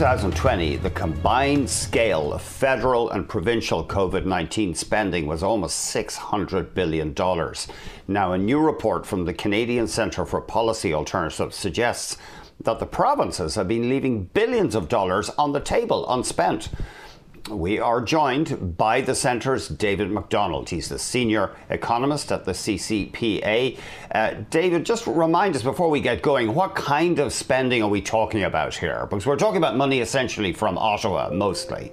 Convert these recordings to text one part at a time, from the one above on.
2020, the combined scale of federal and provincial COVID 19 spending was almost $600 billion. Now, a new report from the Canadian Centre for Policy Alternatives suggests that the provinces have been leaving billions of dollars on the table unspent. We are joined by the Centre's David Macdonald. He's the senior economist at the CCPA. Uh, David, just remind us before we get going, what kind of spending are we talking about here? Because we're talking about money essentially from Ottawa mostly.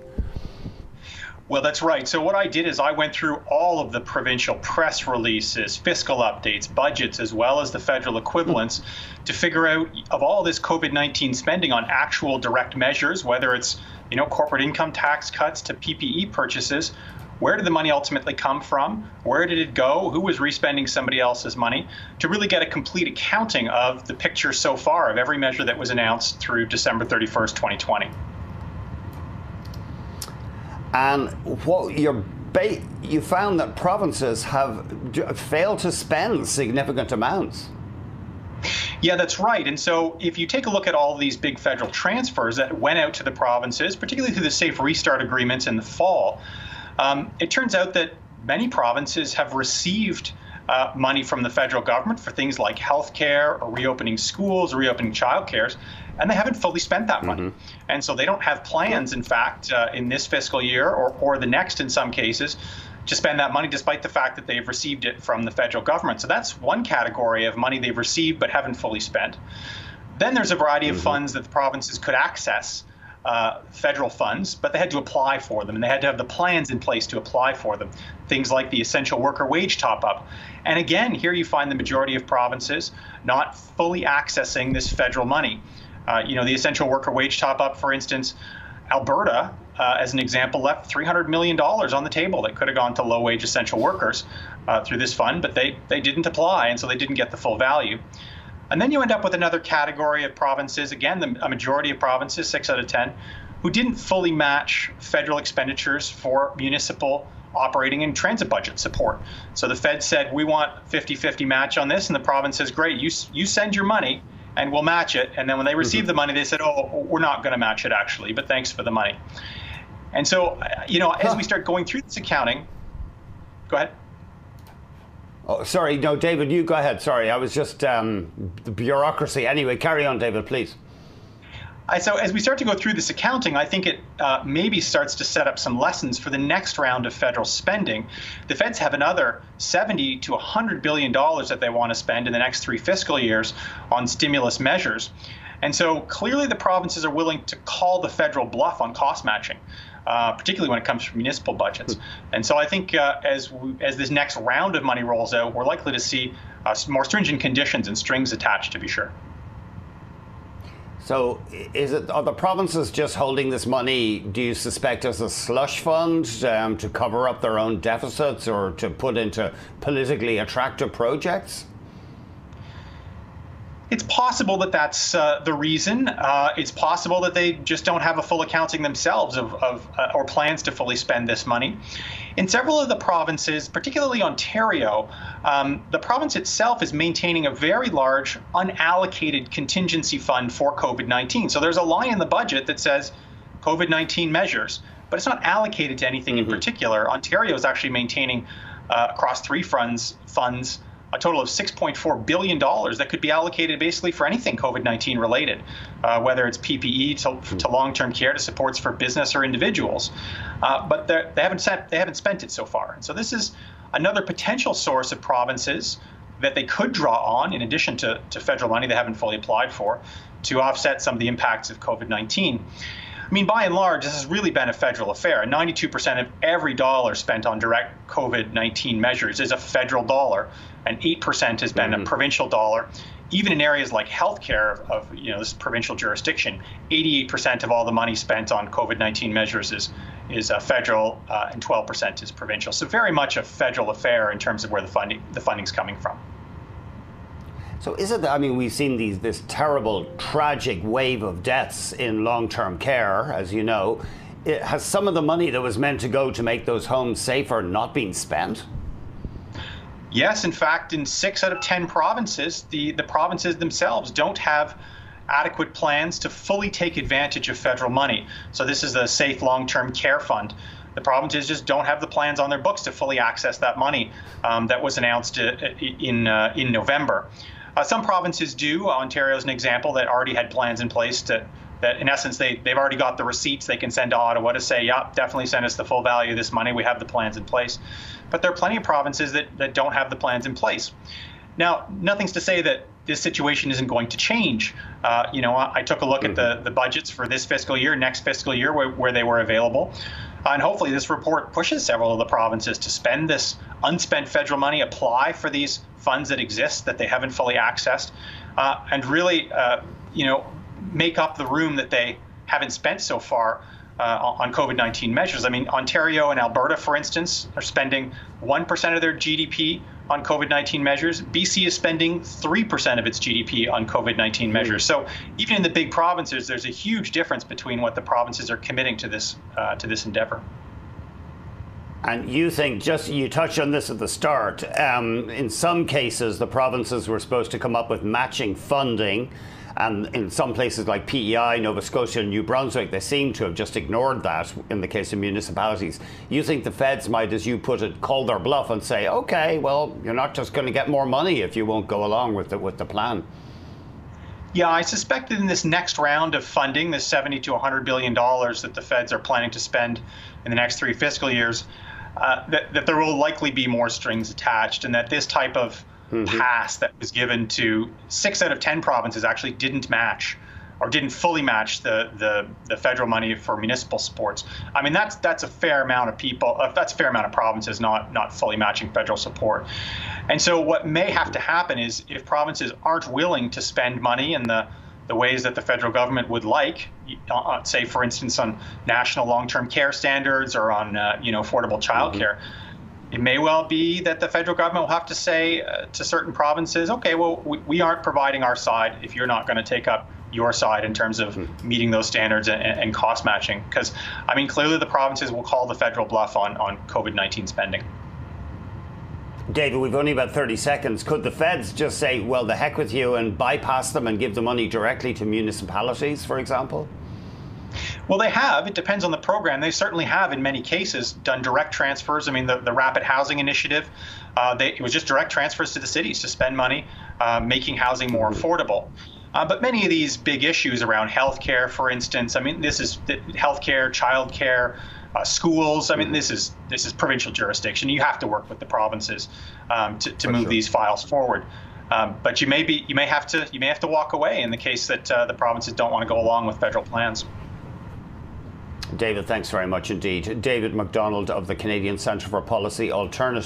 Well, that's right. So, what I did is I went through all of the provincial press releases, fiscal updates, budgets, as well as the federal equivalents to figure out of all this COVID 19 spending on actual direct measures, whether it's you know corporate income tax cuts to PPE purchases, where did the money ultimately come from? Where did it go? Who was respending somebody else's money? To really get a complete accounting of the picture so far of every measure that was announced through December 31st, 2020. And what you you found that provinces have failed to spend significant amounts. Yeah, that's right. And so if you take a look at all these big federal transfers that went out to the provinces, particularly through the Safe Restart agreements in the fall, um, it turns out that many provinces have received uh, money from the federal government for things like health care or reopening schools or reopening childcares, and they haven't fully spent that money. Mm-hmm. And so they don't have plans, in fact, uh, in this fiscal year or, or the next in some cases, to spend that money despite the fact that they've received it from the federal government. So that's one category of money they've received but haven't fully spent. Then there's a variety mm-hmm. of funds that the provinces could access uh, federal funds, but they had to apply for them and they had to have the plans in place to apply for them. Things like the essential worker wage top up. And again, here you find the majority of provinces not fully accessing this federal money. Uh, you know, the essential worker wage top up, for instance, Alberta, uh, as an example, left $300 million on the table that could have gone to low wage essential workers uh, through this fund, but they, they didn't apply, and so they didn't get the full value. And then you end up with another category of provinces, again, the, a majority of provinces, six out of 10, who didn't fully match federal expenditures for municipal operating and transit budget support. So the Fed said, we want 50 50 match on this, and the province says, great, you, you send your money and we'll match it. And then when they received mm-hmm. the money, they said, oh, we're not going to match it actually, but thanks for the money. And so, you know, as we start going through this accounting, go ahead. Oh, sorry, no, David, you go ahead. Sorry, I was just um, the bureaucracy. Anyway, carry on, David, please. I, so as we start to go through this accounting, I think it uh, maybe starts to set up some lessons for the next round of federal spending. The feds have another 70 to 100 billion dollars that they want to spend in the next three fiscal years on stimulus measures. And so clearly the provinces are willing to call the federal bluff on cost matching uh, particularly when it comes to municipal budgets. Hmm. And so I think uh, as we, as this next round of money rolls out, we're likely to see uh, more stringent conditions and strings attached, to be sure. So, is it are the provinces just holding this money? Do you suspect as a slush fund um, to cover up their own deficits or to put into politically attractive projects? It's possible that that's uh, the reason. Uh, it's possible that they just don't have a full accounting themselves of, of uh, or plans to fully spend this money. In several of the provinces, particularly Ontario, um, the province itself is maintaining a very large unallocated contingency fund for COVID 19. So there's a line in the budget that says COVID 19 measures, but it's not allocated to anything mm-hmm. in particular. Ontario is actually maintaining uh, across three funds funds a total of $6.4 billion that could be allocated basically for anything COVID 19 related, uh, whether it's PPE to, hmm. to long term care to supports for business or individuals. Uh, but they haven't, set, they haven't spent it so far. And so this is another potential source of provinces that they could draw on, in addition to, to federal money they haven't fully applied for, to offset some of the impacts of COVID 19. I mean, by and large, this has really been a federal affair. 92% of every dollar spent on direct COVID 19 measures is a federal dollar, and 8% has been mm-hmm. a provincial dollar. Even in areas like healthcare of you know this provincial jurisdiction, 88% of all the money spent on COVID-19 measures is is uh, federal, uh, and 12% is provincial. So very much a federal affair in terms of where the funding the funding's coming from. So is it that, I mean, we've seen these, this terrible, tragic wave of deaths in long-term care, as you know. It, has some of the money that was meant to go to make those homes safer not been spent? Yes, in fact, in six out of 10 provinces, the, the provinces themselves don't have adequate plans to fully take advantage of federal money. So this is the Safe Long-Term Care Fund. The provinces just don't have the plans on their books to fully access that money um, that was announced uh, in uh, in November. Uh, some provinces do. Ontario is an example that already had plans in place to that in essence they, they've already got the receipts they can send to Ottawa to say, yeah, definitely send us the full value of this money. We have the plans in place. But there are plenty of provinces that, that don't have the plans in place. Now, nothing's to say that this situation isn't going to change. Uh, you know, I, I, took a look mm-hmm. at the, mm-hmm. the budgets for this fiscal year, next fiscal year, where, where they were available. Uh, and hopefully, this report pushes several of the provinces to spend this unspent federal money, apply for these funds that exist that they haven't fully accessed, uh, and really, uh, you know, make up the room that they haven't spent so far uh, on COVID 19 measures. I mean, Ontario and Alberta, for instance, are spending 1% of their GDP on COVID 19 measures. BC is spending 3% of its GDP on COVID 19 measures. So even in the big provinces, there's a huge difference between what the provinces are committing to this, uh, to this endeavor. And you think, just you touched on this at the start, um, in some cases, the provinces were supposed to come up with matching funding. And in some places like PEI, Nova Scotia, and New Brunswick, they seem to have just ignored that in the case of municipalities. You think the feds might, as you put it, call their bluff and say, okay, well, you're not just going to get more money if you won't go along with the, with the plan? Yeah, I suspect that in this next round of funding, the 70 to 100 billion dollars that the feds are planning to spend in the next three fiscal years, uh, that, that there will likely be more strings attached, and that this type of mm-hmm. pass that was given to six out of 10 provinces actually didn't match or didn't fully match the, the, the federal money for municipal sports. I mean, that's that's a fair amount of people. Uh, that's a fair amount of provinces not not fully matching federal support. And so, what may have to happen is if provinces aren't willing to spend money in the the ways that the federal government would like, uh, say, for instance, on national long-term care standards or on uh, you know affordable childcare. Mm-hmm it may well be that the federal government will have to say uh, to certain provinces, okay, well, we, we, aren't providing our side if you're not going to take up your side in terms of mm-hmm. meeting those standards and, and cost matching. Because, I mean, clearly the provinces will call the federal bluff on, on COVID 19 spending. David, we've only about 30 seconds. Could the feds just say, well, the heck with you and bypass them and give the money directly to municipalities, for example? Well, they have. It depends on the program. They certainly have, in many cases, done direct transfers. I mean, the, the Rapid Housing Initiative, uh, they, it was just direct transfers to the cities to spend money, uh, making housing more affordable. Uh, but many of these big issues around healthcare, for instance, I mean, this is healthcare, childcare, uh, schools. I mean, this is this is provincial jurisdiction. You have to work with the provinces um, to, to move sure. these files forward. Um, but you may be you may have to you may have to walk away in the case that uh, the provinces don't want to go along with federal plans. David, thanks very much indeed. David Macdonald of the Canadian Centre for Policy Alternatives.